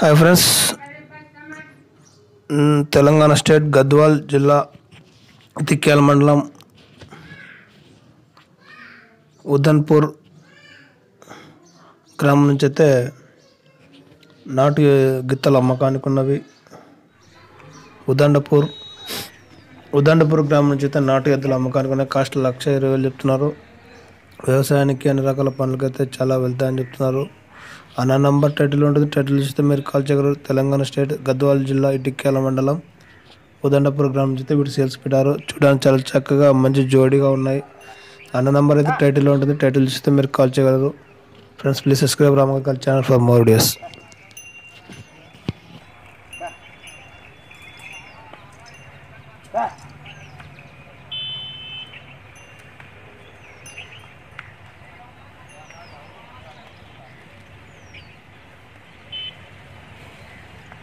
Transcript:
Hi friends Telangana state Gadwal జిల్లా తిక్యాల మండలం ఉదన్పూర్ గ్రామం నుంచి అయితే నాటు గిత్తల అమ్మకానికి ఉన్నవి. ఉదండపూర్ ఉదండపూర్ గ్రామం నుంచి అయితే నాటు ఎద్దులు అమ్మకానికి ఉన్నాయి. కాస్ట్ లక్ష ఇరవై వేలు చెప్తున్నారు. వ్యవసాయానికి అన్ని రకాల పనులకైతే చాలా వెళ్తాయని చెప్తున్నారు. అన్న నంబర్ టైటిల్ ఉంటుంది. టైటిల్ ఇస్తే మీరు కాల్ చేయగలరు. తెలంగాణ స్టేట్ గద్వాల జిల్లా ఇటిక్యాల మండలం ఉదండపూర్ గ్రామం చేస్తే అయితే వీటి సేల్స్ పెట్టారు. చూడడానికి చాలా చక్కగా మంచి జోడీగా ఉన్నాయి. అన్న నంబర్ అయితే టైటిల్లో ఉంటుంది. టైటిల్ ఇస్తే మీరు కాల్ చేయగలరు. Friends please subscribe Ramakal channel for more videos.